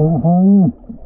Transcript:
Mm-hmm.